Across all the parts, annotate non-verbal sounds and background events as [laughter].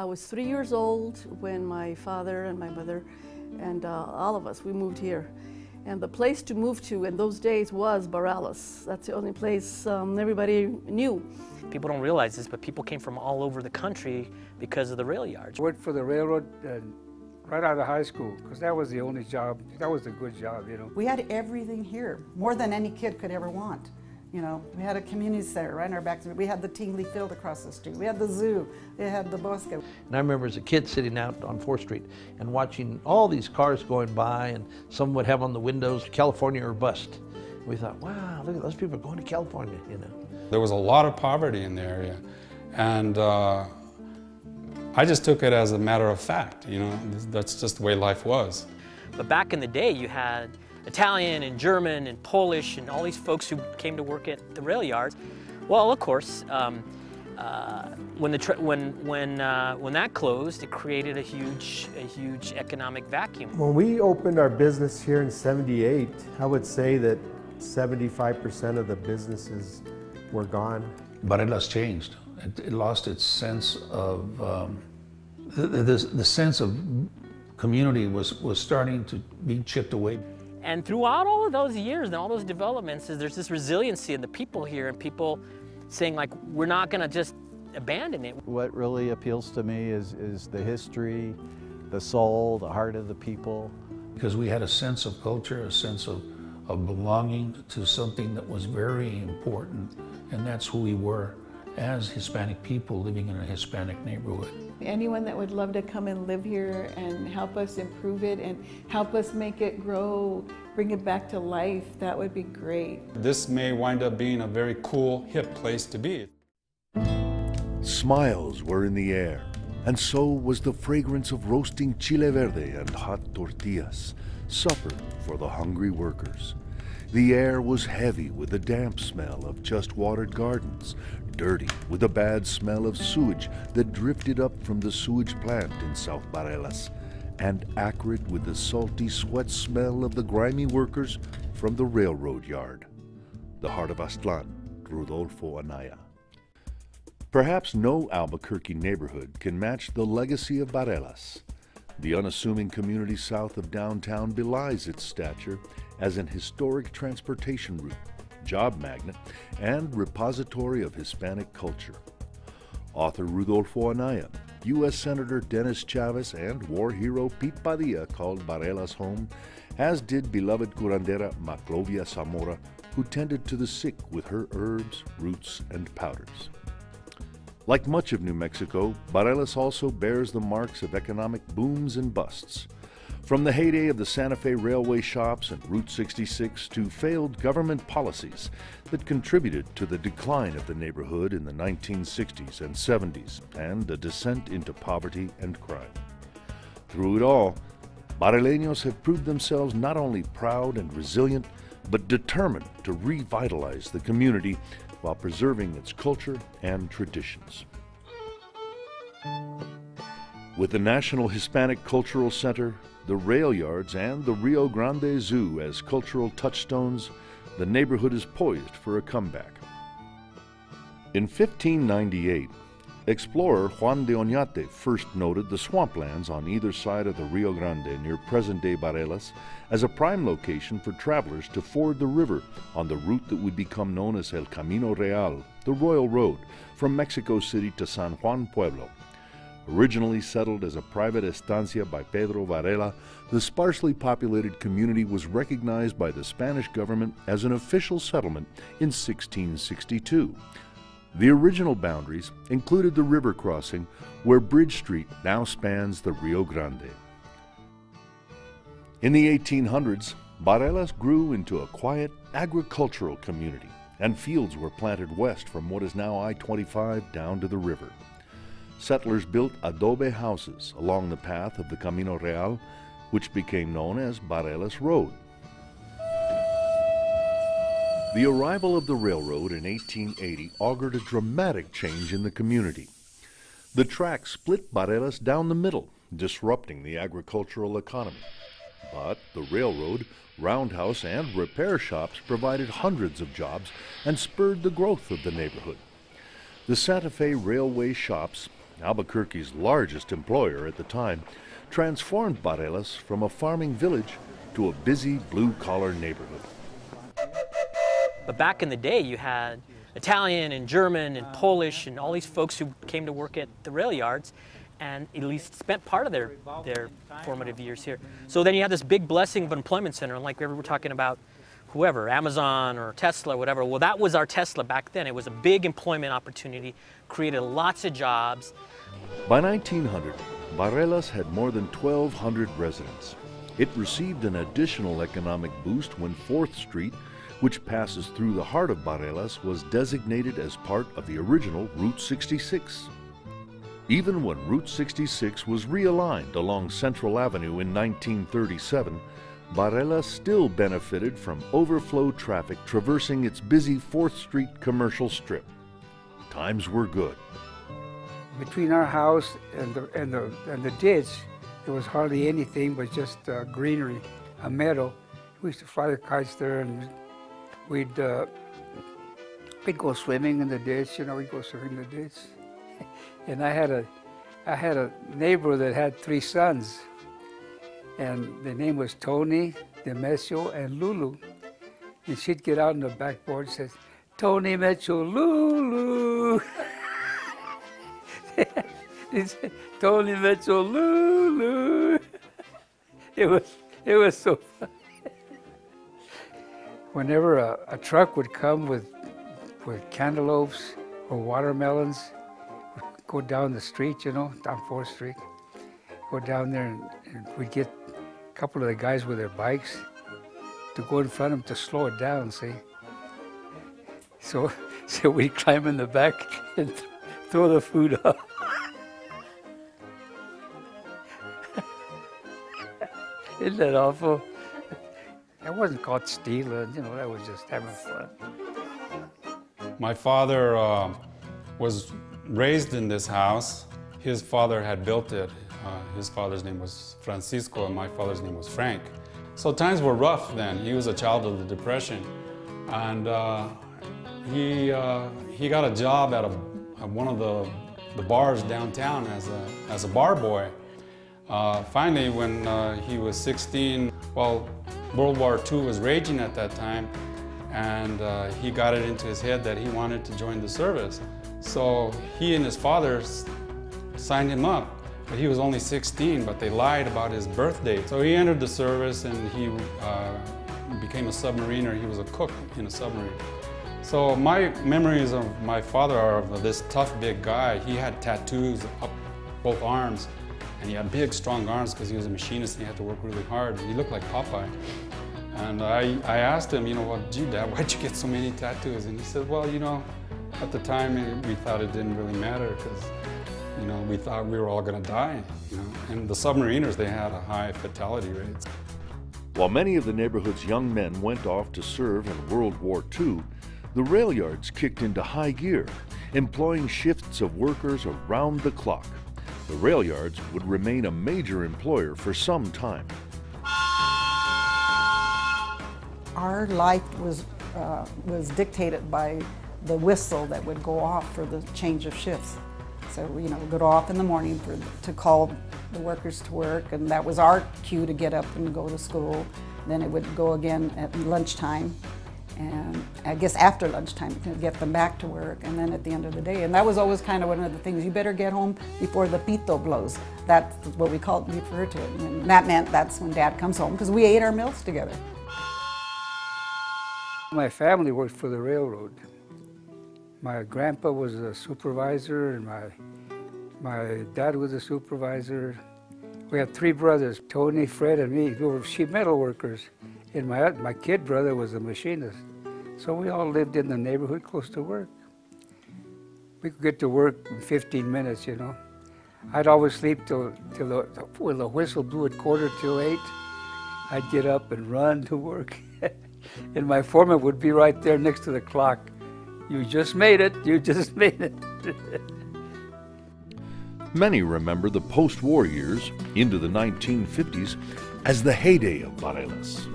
I was three years old when my father and my mother and uh, all of us, we moved here. And the place to move to in those days was Barelas. That's the only place um, everybody knew. People don't realize this, but people came from all over the country because of the rail yards. Worked for the railroad uh, right out of high school because that was the only job, that was a good job, you know. We had everything here, more than any kid could ever want. You know, we had a community center right in our back. We had the Tingley Field across the street. We had the zoo. We had the Bosque. And I remember as a kid sitting out on 4th Street and watching all these cars going by and some would have on the windows, California or bust. We thought, wow, look at those people going to California, you know. There was a lot of poverty in the area. And uh, I just took it as a matter of fact, you know, that's just the way life was. But back in the day, you had Italian and German and Polish and all these folks who came to work at the rail yards. Well, of course, um, uh, when, the when, when, uh, when that closed, it created a huge, a huge economic vacuum. When we opened our business here in 78, I would say that 75% of the businesses were gone. Barelas changed. It, it lost its sense of, um, the, the, the sense of community was, was starting to be chipped away. And throughout all of those years and all those developments, is there's this resiliency in the people here and people saying like, we're not gonna just abandon it. What really appeals to me is, is the history, the soul, the heart of the people. Because we had a sense of culture, a sense of, of belonging to something that was very important, and that's who we were as Hispanic people living in a Hispanic neighborhood. Anyone that would love to come and live here and help us improve it and help us make it grow, bring it back to life, that would be great. This may wind up being a very cool, hip place to be. Smiles were in the air, and so was the fragrance of roasting chile verde and hot tortillas, supper for the hungry workers. The air was heavy with the damp smell of just watered gardens, dirty with the bad smell of sewage that drifted up from the sewage plant in South Barelas, and acrid with the salty sweat smell of the grimy workers from the railroad yard. The heart of Aztlan, Rudolfo Anaya. Perhaps no Albuquerque neighborhood can match the legacy of Barelas. The unassuming community south of downtown belies its stature as an historic transportation route, job magnet, and repository of Hispanic culture. Author Rudolfo Anaya, U.S. Senator Dennis Chavez, and war hero Pete Padilla called Barelas home, as did beloved curandera Maclovia Zamora, who tended to the sick with her herbs, roots, and powders. Like much of New Mexico, Barelas also bears the marks of economic booms and busts. From the heyday of the Santa Fe Railway shops and Route 66 to failed government policies that contributed to the decline of the neighborhood in the 1960s and 70s and a descent into poverty and crime. Through it all, Bareleños have proved themselves not only proud and resilient, but determined to revitalize the community while preserving its culture and traditions. With the National Hispanic Cultural Center, the rail yards, and the Rio Grande Zoo as cultural touchstones, the neighborhood is poised for a comeback. In 1598, explorer Juan de Oñate first noted the swamplands on either side of the Rio Grande near present-day Barelas as a prime location for travelers to ford the river on the route that would become known as El Camino Real, the Royal Road, from Mexico City to San Juan Pueblo. Originally settled as a private estancia by Pedro Varela, the sparsely populated community was recognized by the Spanish government as an official settlement in 1662. The original boundaries included the river crossing where Bridge Street now spans the Rio Grande. In the 1800s, Barelas grew into a quiet agricultural community, and fields were planted west from what is now I 25 down to the river settlers built adobe houses along the path of the Camino Real, which became known as Barelas Road. The arrival of the railroad in 1880 augured a dramatic change in the community. The track split Barelas down the middle, disrupting the agricultural economy. But the railroad, roundhouse, and repair shops provided hundreds of jobs and spurred the growth of the neighborhood. The Santa Fe Railway shops Albuquerque's largest employer at the time, transformed Barelas from a farming village to a busy blue collar neighborhood. But back in the day, you had Italian and German and Polish and all these folks who came to work at the rail yards and at least spent part of their, their formative years here. So then you have this big blessing of an employment center, like we were talking about whoever, Amazon or Tesla, or whatever. Well, that was our Tesla back then. It was a big employment opportunity, created lots of jobs. By 1900, Barelas had more than 1,200 residents. It received an additional economic boost when 4th Street, which passes through the heart of Barelas, was designated as part of the original Route 66. Even when Route 66 was realigned along Central Avenue in 1937, Barelas still benefited from overflow traffic traversing its busy 4th Street commercial strip. Times were good. Between our house and the, and the, and the ditch, there was hardly anything but just uh, greenery, a meadow. We used to fly the kites there and we'd, uh, we'd go swimming in the ditch, you know, we'd go swimming in the ditch. [laughs] and I had a, I had a neighbor that had three sons and the name was Tony, Demesio, and Lulu. And she'd get out on the backboard and says, Tony Metcho, Lulu. [laughs] Tony Metcho, Lulu. It was, it was so fun. Whenever a, a truck would come with, with cantaloupes or watermelons, go down the street, you know, down 4th Street, go down there and, and we'd get couple of the guys with their bikes to go in front of them to slow it down, see? So, [laughs] so we climb in the back [laughs] and th throw the food up. [laughs] Isn't that awful? That wasn't caught stealing, you know, that was just having fun. My father uh, was raised in this house. His father had built it uh, his father's name was Francisco and my father's name was Frank. So times were rough then. He was a child of the Depression. And uh, he, uh, he got a job at, a, at one of the, the bars downtown as a, as a bar boy. Uh, finally, when uh, he was 16, well, World War II was raging at that time, and uh, he got it into his head that he wanted to join the service. So he and his father signed him up he was only 16, but they lied about his birth date. So he entered the service and he uh, became a submariner. He was a cook in a submarine. So my memories of my father are of this tough big guy. He had tattoos up both arms and he had big strong arms because he was a machinist and he had to work really hard. He looked like Popeye. And I, I asked him, you know, well, gee, Dad, [laughs] why'd you get so many tattoos? And he said, well, you know, at the time we thought it didn't really matter because you know, we thought we were all going to die, you know. And the submariners, they had a high fatality rate. While many of the neighborhood's young men went off to serve in World War II, the rail yards kicked into high gear, employing shifts of workers around the clock. The rail yards would remain a major employer for some time. Our life was, uh, was dictated by the whistle that would go off for the change of shifts. So, you know, go off in the morning for, to call the workers to work, and that was our cue to get up and go to school. Then it would go again at lunchtime, and I guess after lunchtime to get them back to work, and then at the end of the day. And that was always kind of one of the things, you better get home before the pito blows. That's what we called, we referred to it. And that meant that's when dad comes home, because we ate our meals together. My family worked for the railroad. My grandpa was a supervisor and my, my dad was a supervisor. We had three brothers, Tony, Fred, and me. We were sheet metal workers. And my, my kid brother was a machinist. So we all lived in the neighborhood close to work. We could get to work in 15 minutes, you know. I'd always sleep till, till the, when the whistle blew at quarter till eight. I'd get up and run to work. [laughs] and my foreman would be right there next to the clock. You just made it. You just [laughs] made it. Many remember the post war years into the 1950s as the heyday of Barelas.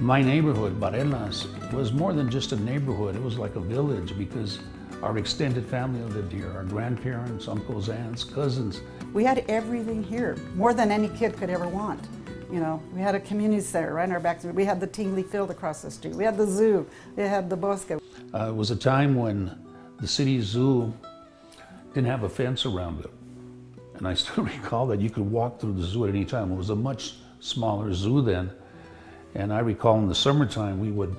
My neighborhood, Barelas, was more than just a neighborhood. It was like a village because Our extended family lived here, our grandparents, uncles, aunts, cousins. We had everything here, more than any kid could ever want. You know, we had a community center right in our back. We had the Tingley Field across the street. We had the zoo. We had the Bosque. Uh, it was a time when the city zoo didn't have a fence around it. And I still [laughs] recall that you could walk through the zoo at any time. It was a much smaller zoo then. And I recall in the summertime, we would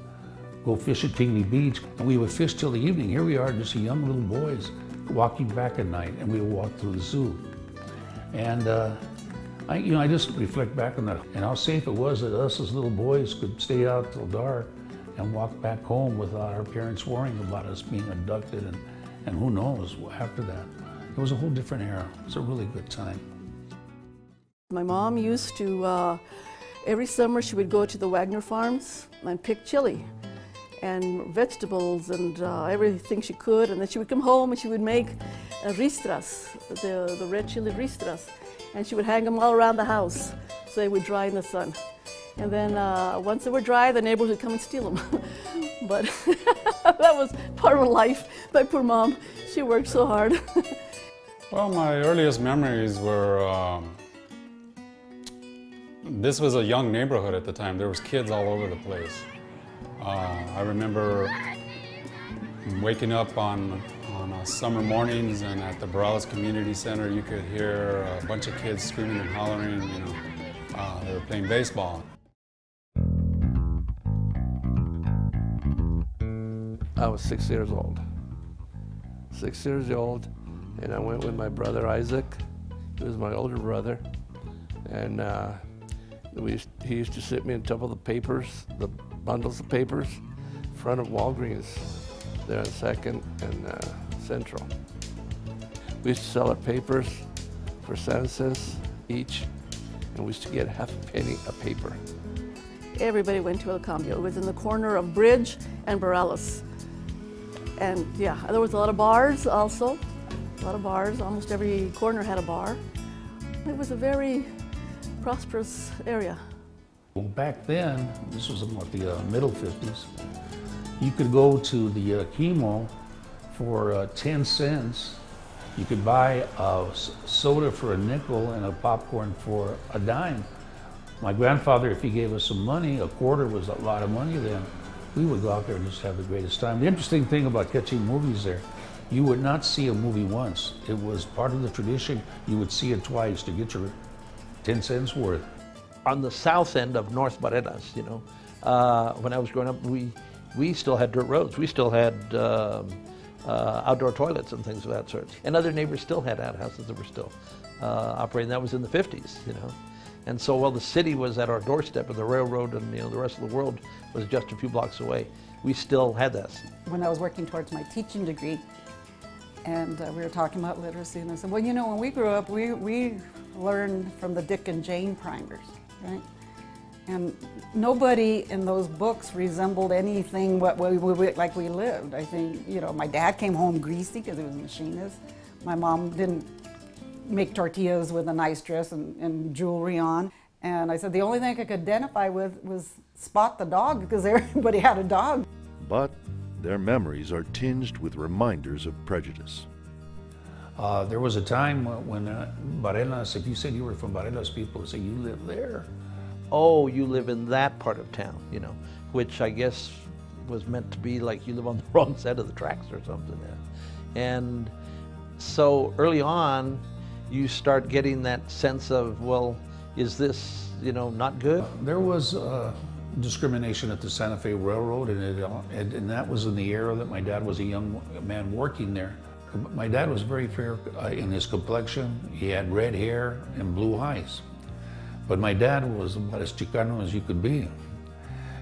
go fish at Tingley Beach, and we would fish till the evening. Here we are, just young little boys walking back at night, and we would walk through the zoo. And uh, I, you know, I just reflect back on that and how safe it was that us as little boys could stay out till dark and walk back home without our parents worrying about us being abducted and, and who knows after that. It was a whole different era. It was a really good time. My mom used to, uh, every summer she would go to the Wagner Farms and pick chili and vegetables and uh, everything she could. And then she would come home and she would make uh, ristras, the, the red chili ristras and she would hang them all around the house so they would dry in the sun. And then uh, once they were dry, the neighbors would come and steal them. [laughs] but [laughs] that was part of life. My poor mom, she worked so hard. [laughs] well, my earliest memories were, um, this was a young neighborhood at the time. There was kids all over the place. Uh, I remember waking up on on uh, summer mornings and at the Barelas Community Center, you could hear a bunch of kids screaming and hollering, you know, uh, they were playing baseball. I was six years old. Six years old, and I went with my brother Isaac, who was my older brother, and uh, we, he used to sit me on top of the papers, the bundles of papers, in front of Walgreens there on Second and uh, Central. We used to sell our papers for seven cents each, and we used to get half a penny a paper. Everybody went to El Cambio. It was in the corner of Bridge and Barelas. And yeah, there was a lot of bars also, a lot of bars. Almost every corner had a bar. It was a very prosperous area. Well, back then, this was about the uh, middle 50s, you could go to the uh, KiMo for uh, 10 cents, you could buy a soda for a nickel and a popcorn for a dime. My grandfather, if he gave us some money, a quarter was a lot of money then, we would go out there and just have the greatest time. The interesting thing about catching movies there, you would not see a movie once. It was part of the tradition. You would see it twice to get your 10 cents worth. On the south end of North Barelas, you know, uh, when I was growing up, we, we still had dirt roads. We still had um, uh, outdoor toilets and things of that sort. And other neighbors still had outhouses that were still uh, operating. That was in the 50s, you know. And so while the city was at our doorstep and the railroad and you know the rest of the world was just a few blocks away, we still had this. When I was working towards my teaching degree, and uh, we were talking about literacy, and I said, well, you know, when we grew up, we, we learned from the Dick and Jane primers, right? And nobody in those books resembled anything what we, we, like we lived. I think, you know, my dad came home greasy because he was a machinist. My mom didn't make tortillas with a nice dress and, and jewelry on. And I said the only thing I could identify with was Spot the dog because [laughs] everybody had a dog. But their memories are tinged with reminders of prejudice. Uh, there was a time when uh, Barelas, if you said you were from Barelas, people would say, you live there oh, you live in that part of town, you know, which I guess was meant to be like you live on [laughs] the wrong side of the tracks or something. And so early on, you start getting that sense of, well, is this, you know, not good? There was uh, discrimination at the Santa Fe Railroad, and, it, and, and, that was in the era that my dad was a young man working there. My dad was very fair uh, in his complexion. He had red hair and blue eyes. But my dad was about as Chicano as you could be.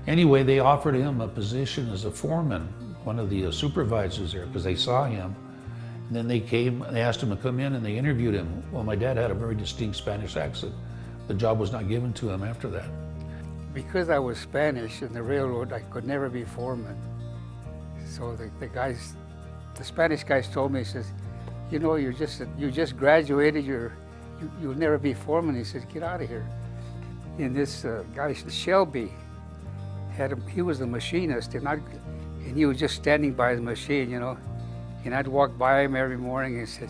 Anyway, they offered him a position as a foreman, one of the uh, supervisors there, because they saw him. And then they came, they asked him to come in and they interviewed him. Well, my dad had a very distinct Spanish accent. The job was not given to him after that. Because I was Spanish in the railroad, I could never be foreman. So the, the guys, the Spanish guys told me, he says, you know, you're just, you just graduated, you're you, will never be foreman. He said, get out of here. And this uh, guy, Shelby, had a, he was a machinist, and, I, and he was just standing by his machine, you know. And I'd walk by him every morning and said,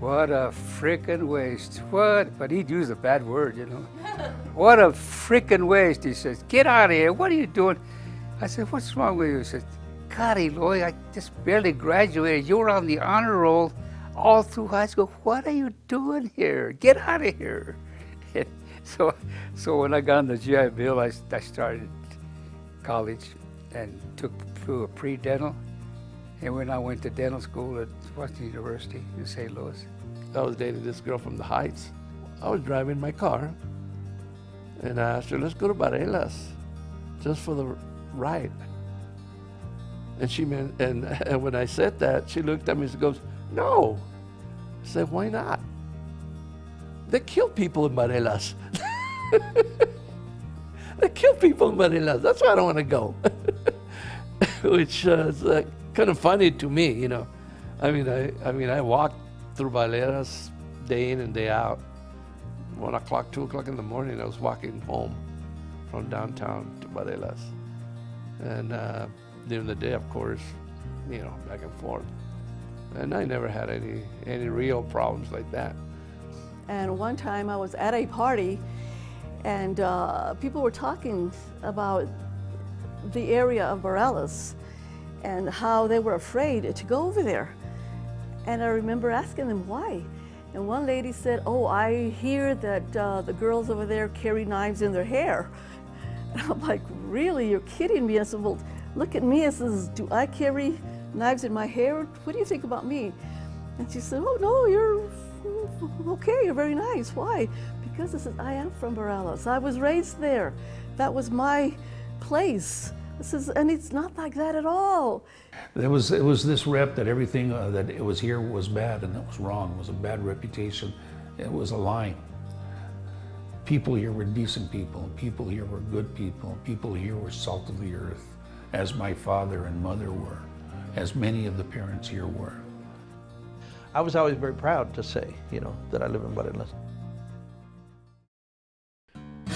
what a frickin' waste. What? But he'd use a bad word, you know. [laughs] what a frickin' waste. He says, get out of here. What are you doing? I said, what's wrong with you? He said, God, Eloy, I just barely graduated. You were on the honor roll all through high school. What are you doing here? Get out of here. [laughs] So, so when I got on the GI Bill, I, I started college and took through a pre-dental. And when I went to dental school at Washington University in St. Louis. I was dating this girl from the Heights. I was driving my car and I asked her, let's go to Barelas just for the ride. And she meant, and, [laughs] and when I said that, she looked at me and goes, no. I said, why not? They kill people in Barelas. [laughs] they kill people in Barelas. That's why I don't want to go. [laughs] Which uh, is uh, kind of funny to me, you know. I mean, I, I mean, I walked through Barelas day in and day out. One o'clock, two o'clock in the morning, I was walking home from downtown to Barelas. And uh, during the day, of course, you know, back and forth. And I never had any, any real problems like that. And one time I was at a party and uh, people were talking about the area of Barelas and how they were afraid to go over there. And I remember asking them why. And one lady said, oh, I hear that uh, the girls over there carry knives in their hair. [laughs] And I'm like, really? You're kidding me? I said, well, look at me. I says, do I carry knives in my hair? What do you think about me? And she said, oh, no, you're okay, you're very nice. Why? Because I said, I am from Barelas. I was raised there. That was my place. This is, and it's not like that at all. There was, it was this rep that everything uh, that it was here was bad and that was wrong. It was a bad reputation. It was a lie. People here were decent people. People here were good people. People here were salt of the earth, as my father and mother were, as many of the parents here were. I was always very proud to say, you know, that I live in Barelas.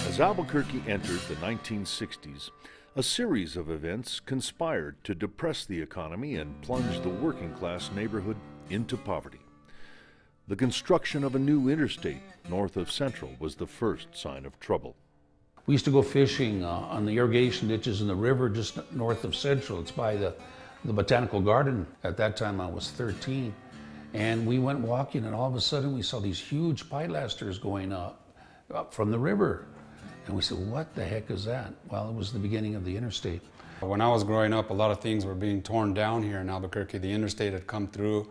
As Albuquerque entered the 1960s, a series of events conspired to depress the economy and plunge the working class neighborhood into poverty. The construction of a new interstate north of Central was the first sign of trouble. We used to go fishing uh, on the irrigation ditches in the river just north of Central. It's by the, the botanical garden. At that time I was 13. And we went walking and all of a sudden we saw these huge pilasters going up, up from the river. And we said, what the heck is that? Well, it was the beginning of the interstate. When I was growing up, a lot of things were being torn down here in Albuquerque. The interstate had come through,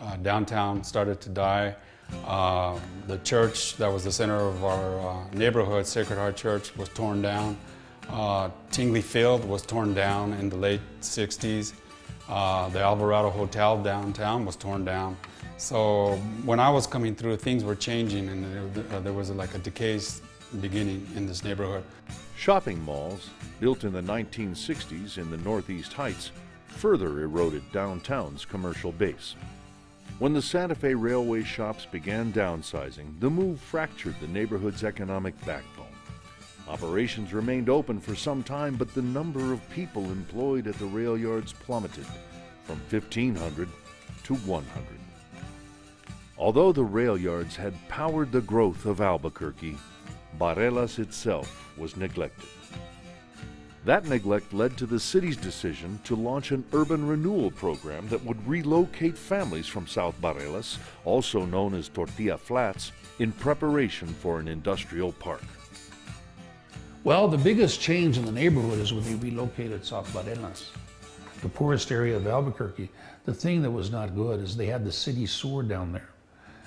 uh, downtown started to die. Uh, the church that was the center of our uh, neighborhood, Sacred Heart Church, was torn down. Uh, Tingley Field was torn down in the late 60s. Uh, the Alvarado Hotel downtown was torn down. So when I was coming through, things were changing and there, there was like a decay beginning in this neighborhood. Shopping malls, built in the 1960s in the Northeast Heights, further eroded downtown's commercial base. When the Santa Fe Railway shops began downsizing, the move fractured the neighborhood's economic backbone. Operations remained open for some time, but the number of people employed at the rail yards plummeted from 1,500 to 100. Although the rail yards had powered the growth of Albuquerque, Barelas itself was neglected. That neglect led to the city's decision to launch an urban renewal program that would relocate families from South Barelas, also known as Tortilla Flats, in preparation for an industrial park. Well, the biggest change in the neighborhood is when they relocated South Barelas, the poorest area of Albuquerque. The thing that was not good is they had the city sewer down there.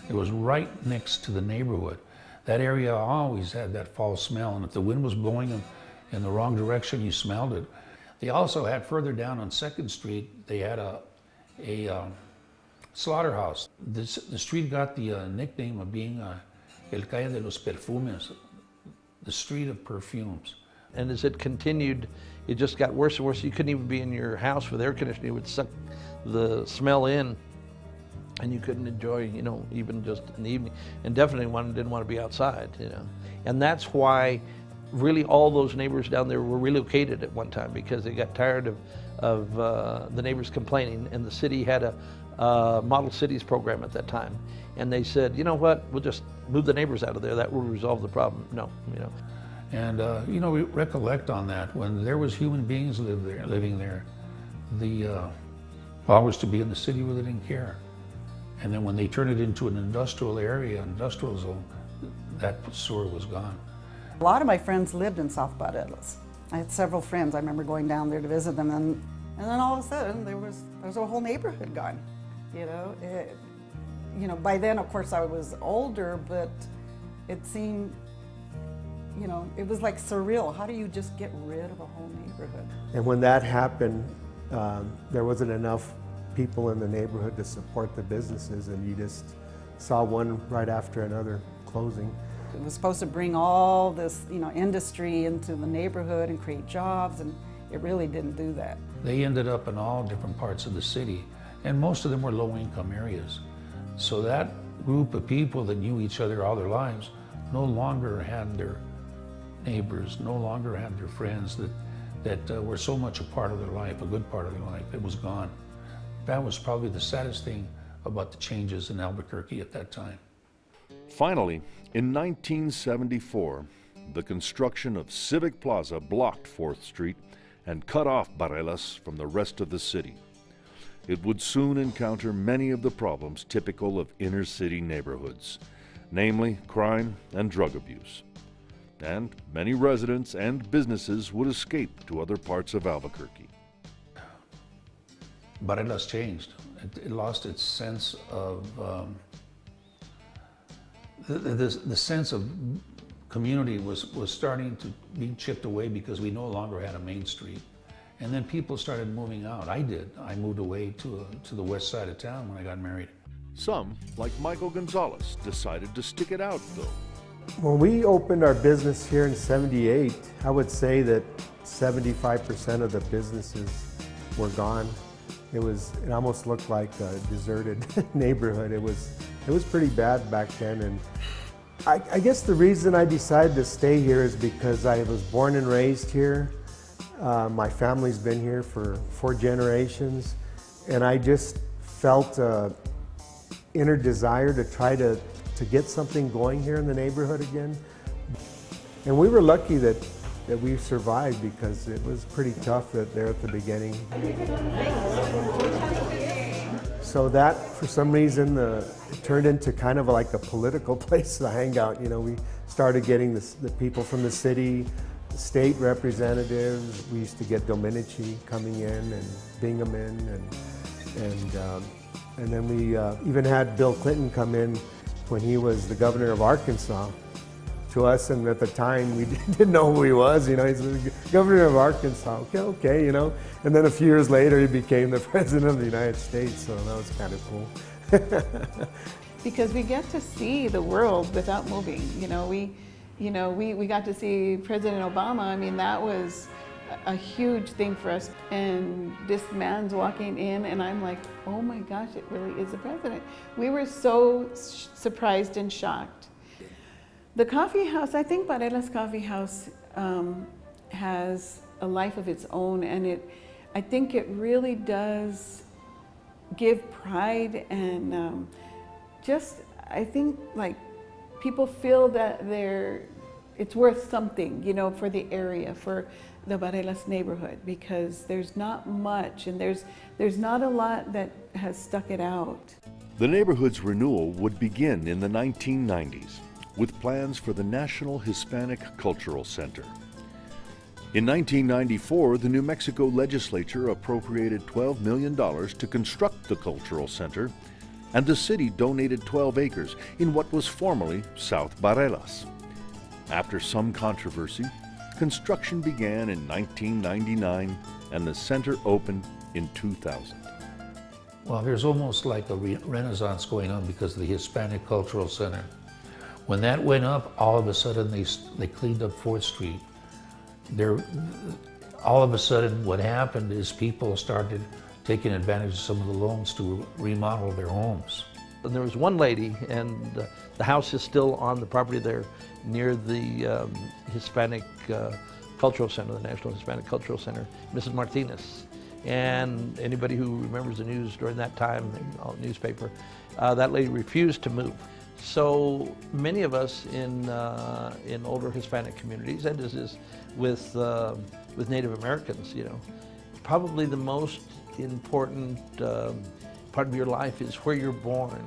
It was right next to the neighborhood that area always had that foul smell, and if the wind was blowing in, in the wrong direction, you smelled it. They also had further down on Second Street, they had a, a um, slaughterhouse. This, the street got the uh, nickname of being uh, El Calle de los Perfumes, the street of perfumes. And as it continued, it just got worse and worse. You couldn't even be in your house with air conditioning. It would suck the smell in and you couldn't enjoy, you know, even just in the evening. And definitely one didn't want to be outside, you know. And that's why really all those neighbors down there were relocated at one time because they got tired of, of uh, the neighbors complaining and the city had a uh, model cities program at that time. And they said you know what? We'll just move the neighbors out of there. That will resolve the problem. No you know. And uh, you know we recollect on that when there was human beings live there living there the uh, law was to be in the city where they didn't care. And then when they turned it into an industrial area industrial zone that sewer was gone. A lot of my friends lived in South Barelas. I had several friends. I remember going down there to visit them, and, and then all of a sudden there was there was a whole neighborhood gone. You know, it, you know. By then, of course, I was older, but it seemed, you know, it was like surreal. How do you just get rid of a whole neighborhood? And when that happened, um, there wasn't enough people in the neighborhood to support the businesses, and you just saw one right after another closing. It was supposed to bring all this, you know, industry into the neighborhood and create jobs, and it really didn't do that. They ended up in all different parts of the city, and most of them were low-income areas. So that group of people that knew each other all their lives no longer had their neighbors, no longer had their friends that, that uh, were so much a part of their life, a good part of their life. It was gone. That was probably the saddest thing about the changes in Albuquerque at that time. Finally, in 1974, the construction of Civic Plaza blocked 4th Street and cut off Barelas from the rest of the city. It would soon encounter many of the problems typical of inner city neighborhoods, namely crime and drug abuse. And many residents and businesses would escape to other parts of Albuquerque. Barelas changed. It, it lost its sense of um, the, the, the, sense of community was, was starting to be chipped away because we no longer had a main street. And then people started moving out. I did. I moved away to, a, to the west side of town when I got married. Some, like Michael Gonzalez, decided to stick it out though. When we opened our business here in 78, I would say that 75% of the businesses were gone. It was, it almost looked like a deserted [laughs] neighborhood. It was, it was pretty bad back then. And I, I, guess the reason I decided to stay here is because I was born and raised here. Uh, my family's been here for four generations. And I just felt a inner desire to try to, to get something going here in the neighborhood again. And we were lucky that that we survived because it was pretty tough there at the beginning. So that, for some reason, uh, it turned into kind of like a political [laughs] place to hang out. You know, we started getting the, the people from the city, state representatives. We used to get Domenici coming in and Bingaman in, and and um, and then we uh, even had Bill Clinton come in when he was the governor of Arkansas to us, and at the time we [laughs] didn't know who he was. You know, he's the governor of Arkansas. Okay, okay, you know. And then a few years later, he became the [laughs] president of the United States. So that was kind of cool. [laughs] because we get to see the world without moving. You know, we, you know, we, we got to see President Obama. I mean, that was a huge thing for us. And this man's walking in, and I'm like, oh my gosh, it really is the president. We were so surprised and shocked. The coffee house, I think Barelas Coffee House um, has a life of its own, and it, I think it really does give pride and um, just, I think like people feel that they're, it's worth something, you know, for the area, for the Barelas neighborhood, because there's not much and there's, there's not a lot that has stuck it out. The neighborhood's renewal would begin in the 1990s with plans for the National Hispanic Cultural Center. In 1994, the New Mexico legislature appropriated $12 million to construct the Cultural Center, and the city donated 12 acres in what was formerly South Barelas. After some controversy, construction began in 1999 and the center opened in 2000. Well, there's almost like a re renaissance going on because of the Hispanic Cultural Center. When that went up, all of a sudden they, they cleaned up 4th Street. There, all of a sudden what happened is people started taking advantage of some of the loans to remodel their homes. And there was one lady, and uh, the house is still on the property there near the um, Hispanic uh, Cultural Center, the National Hispanic Cultural Center, Mrs. Martinez. And anybody who remembers the news during that time, in newspaper, uh, that lady refused to move. So many of us in, uh, in older Hispanic communities, and this is with, uh, with Native Americans, you know, probably the most important um, part of your life is where you're born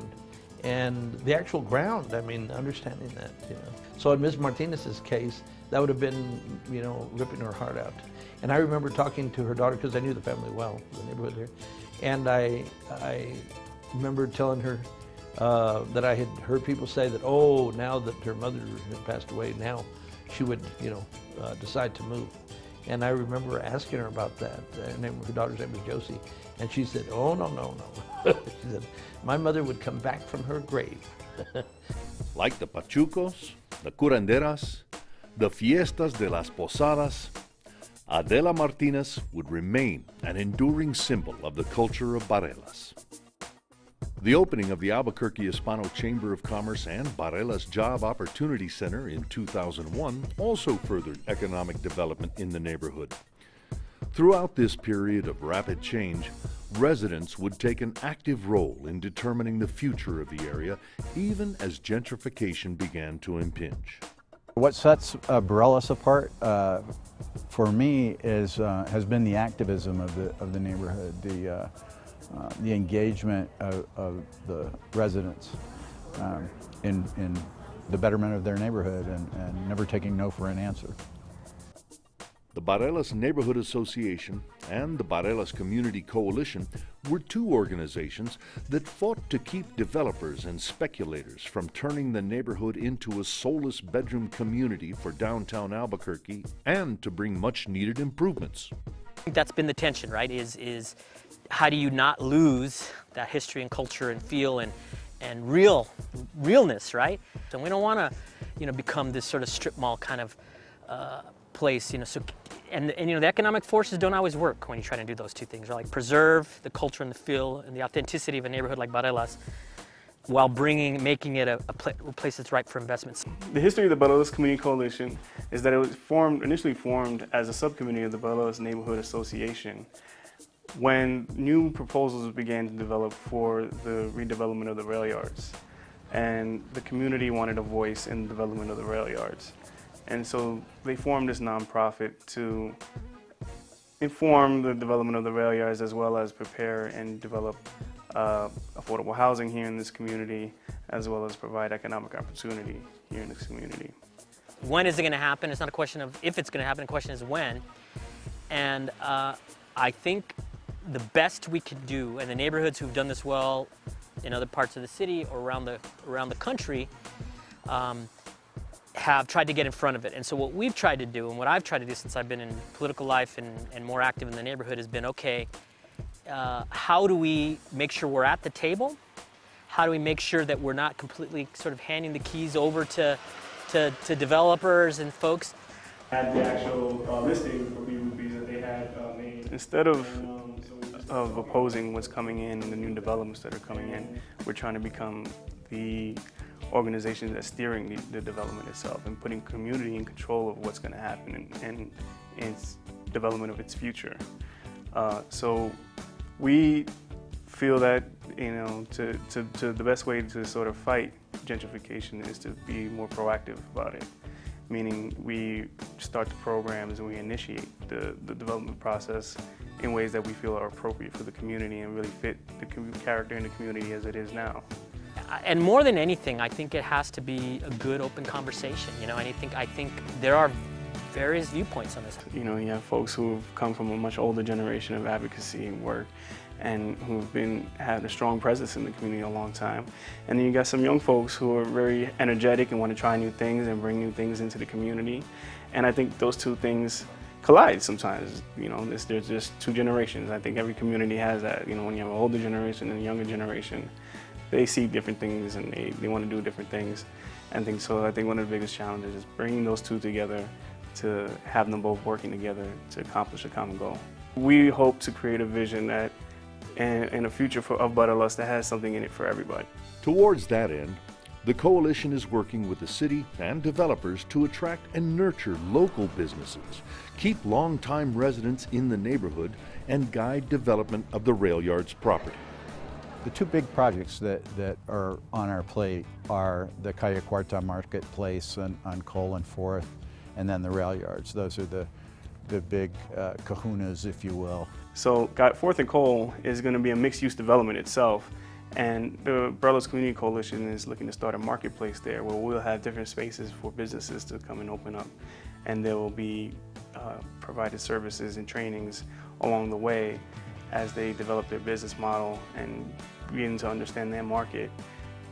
and the actual ground, I mean, understanding that, you know. So in Ms. Martinez's case, that would have been, you know, ripping her heart out. And I remember talking to her daughter, because I knew the family well, the neighborhood there, and I, I remember telling her uh, that I had heard people say that, oh, now that her mother had passed away, now she would, you know, uh, decide to move. And I remember asking her about that. Uh, and her daughter's name was Josie. And she said, oh, no, no, no. [laughs] she said, my mother would come back from her grave. [laughs] like the pachucos, the curanderas, the fiestas de las posadas, Adela Martinez would remain an enduring symbol of the culture of Barelas. The opening of the Albuquerque Hispano Chamber of Commerce and Barelas Job Opportunity Center in 2001 also furthered economic development in the neighborhood. Throughout this period of rapid change, residents would take an active role in determining the future of the area, even as gentrification began to impinge. What sets uh, apart uh, for me is, uh, has been the activism of the, of the neighborhood, the, uh, uh, the engagement of, of, the residents um, in, in the betterment of their neighborhood and, and never taking no for an answer. The Barelas Neighborhood Association and the Barelas Community Coalition were two organizations that fought to keep developers and speculators from turning the neighborhood into a soulless bedroom community for downtown Albuquerque and to bring much needed improvements. That's been the tension, right? Is is how do you not lose that history and culture and feel and and real realness, right? And we don't want to, you know, become this sort of strip mall kind of uh, place, you know. So, and, and you know, the economic forces don't always work when you try to do those two things? Like preserve the culture and the feel and the authenticity of a neighborhood like Barelas, while bringing, making it a, a, place that's ripe for investments. The history of the Barelas Community Coalition is that it was formed, initially formed as a subcommittee of the Barelas Neighborhood Association when new proposals began to develop for the redevelopment of the rail yards. And the community wanted a voice in the development of the rail yards. And so they formed this nonprofit to inform the development of the rail yards as well as prepare and develop uh, affordable housing here in this community, as well as provide economic opportunity here in this community. When is it going to happen? It's not a question of if it's going to happen, the question is when. And uh, I think the best we can do, and the neighborhoods who've done this well in other parts of the city or around the, around the country um, have tried to get in front of it. And so what we've tried to do, and what I've tried to do since I've been in political life and, and more active in the neighborhood has been, okay, uh, how do we make sure we're at the table? How do we make sure that we're not completely sort of handing the keys over to, to, to developers and folks? Had the actual uh, listing for BUPs that they had uh, made. Instead of of opposing what's coming in and the new developments that are coming in. We're trying to become the organization that's steering the, the development itself and putting community in control of what's going to happen and, and, its development of its future. Uh, so we feel that you know to, to, to the best way to sort of fight gentrification is to be more proactive about it meaning we start the programs and we initiate the, the development process in ways that we feel are appropriate for the community and really fit the character in the community as it is now. Uh, and more than anything, I think it has to be a good open conversation. You know, and I think I think there are various viewpoints on this. You know, you have folks who've come from a much older generation of advocacy work and who've been had a strong presence in the community a long time. And then you got some young folks who are very energetic and want to try new things and bring new things into the community. And I think those two things collide sometimes. You know, there's, just two generations. I think every community has that. You know, when you have an older generation and a younger generation, they see different things and they, they want to do different things. And think so. I think one of the biggest challenges is bringing those two together to have them both working together to accomplish a common goal. We hope to create a vision that and, and a future for, of Barelas that has something in it for everybody. Towards that end, the coalition is working with the city and developers to attract and nurture local businesses, keep longtime residents in the neighborhood, and guide development of the rail yard's property. The two big projects that, that are on our plate are the Calle Cuarta Marketplace on, on Cole and Fourth, and then the rail yards. Those are the, the big uh, kahunas, if you will. So got Fourth and Cole is going to be a mixed-use development itself. And the Barelas Community Coalition is looking to start a marketplace there where we'll have different spaces for businesses to come and open up. And there will be uh, provided services and trainings along the way as they develop their business model and begin to understand their market.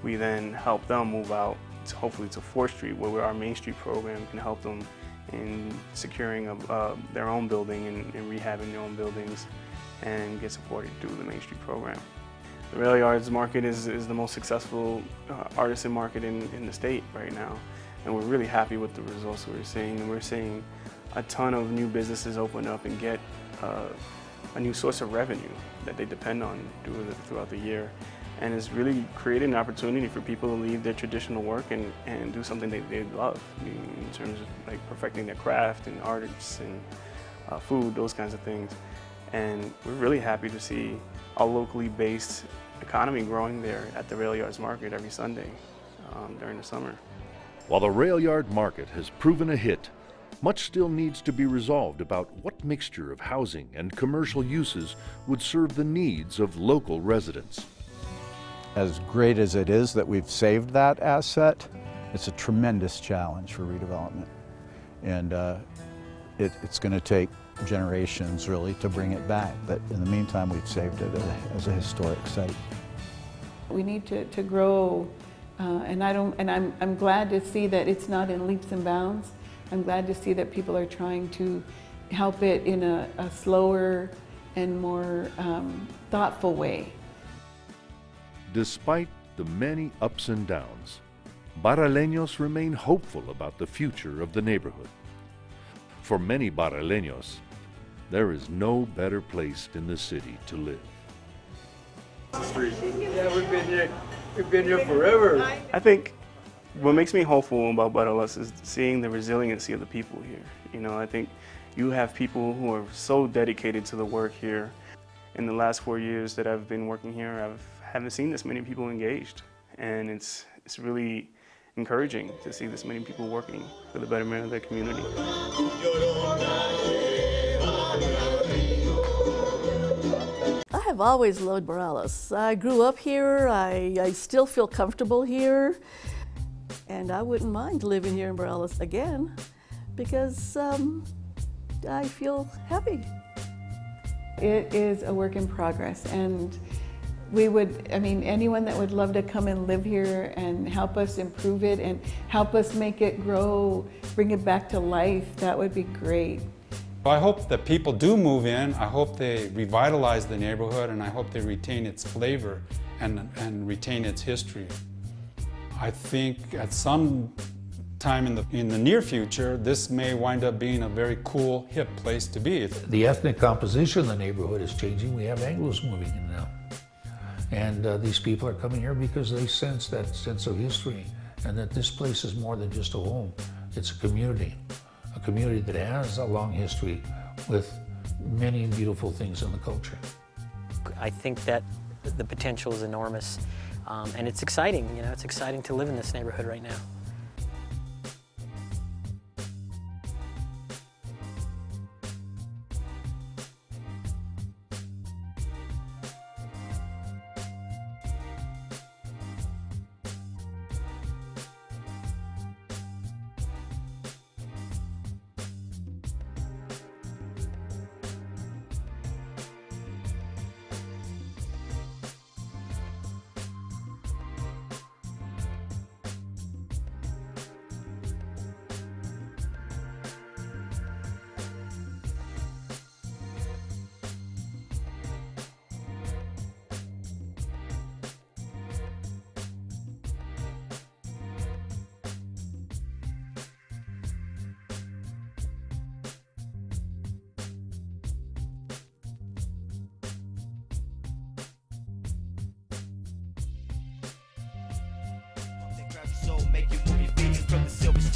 We then help them move out, to hopefully to 4th Street, where our Main Street program can help them in securing a, uh, their own building and, and rehabbing their own buildings and get supported through the Main Street program. The rail yards market is, is the most successful uh, artisan market in, in the state right now. And we're really happy with the results we're seeing. And we're seeing a ton of new businesses open up and get uh, a new source of revenue that they depend on throughout the year. And it's really created an opportunity for people to leave their traditional work and, and do something they, they love in terms of like perfecting their craft and arts and uh, food, those kinds of things. And we're really happy to see a locally based economy growing there at the Rail Yards Market every Sunday um, during the summer. While the rail yard market has proven a hit, much still needs to be resolved about what mixture of housing and commercial uses would serve the needs of local residents. As great as it is that we've saved that asset, it's a tremendous challenge for redevelopment. And uh, it, it's going to take generations really to bring it back. But in the meantime, we've saved it as a historic site. We need to, to grow, uh, and I don't, and I'm, I'm glad to see that it's not in leaps and bounds. I'm glad to see that people are trying to help it in a, a slower and more um, thoughtful way. Despite the many ups and downs, Bareleños remain hopeful about the future of the neighborhood. For many Bareleños, there is no better place in the city to live. Yeah, we've been here, we've been here forever. I think what makes me hopeful about Barelas is seeing the resiliency of the people here. You know, I think you have people who are so dedicated to the work here. In the last four years that I've been working here, I haven't seen this many people engaged. And it's, it's really encouraging to see this many people working for the betterment of their community. I have always loved Barelas. I grew up here, I, I still feel comfortable here, and I wouldn't mind living here in Barelas again because um, I feel happy. It is a work in progress, and we would, I mean, anyone that would love to come and live here and help us improve it and help us make it grow, bring it back to life, that would be great. I hope that people do move in. I hope they revitalize the neighborhood and I hope they retain its flavor and, and retain its history. I think at some time in the, in the near future, this may wind up being a very cool, hip place to be. The ethnic composition of the neighborhood is changing. We have Anglos moving in now. And uh, these people are coming here because they sense that sense of history and that this place is more than just a home. It's a community, a community that has a long history with many beautiful things in the culture. I think that the potential is enormous um, and it's exciting, you know, it's exciting to live in this neighborhood right now.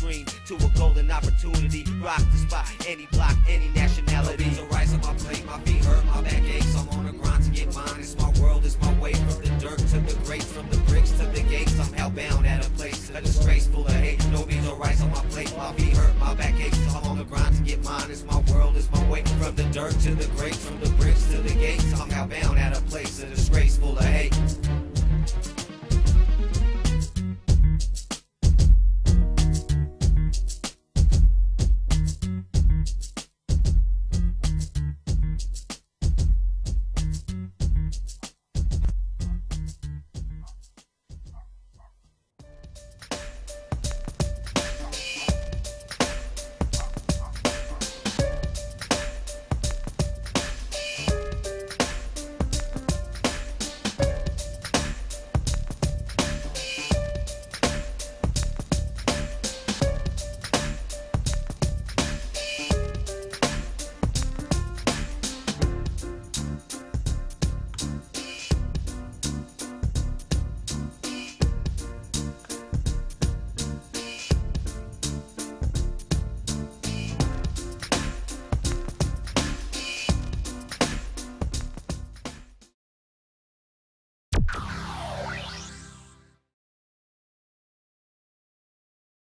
Screen to a golden opportunity. Rock the spot, any block, any nationality. So rise on my plate, my feet hurt, my back aches. I'm on the grind to get mine. It's my world, it's my way. From the dirt to the greats, from the bricks to the gates. I'm hellbound at a place, a disgrace full of hate. No beans or rice on my plate, my feet hurt, my back aches. I'm on the grind to get mine. It's my world, it's my way. From the dirt to the greats, from the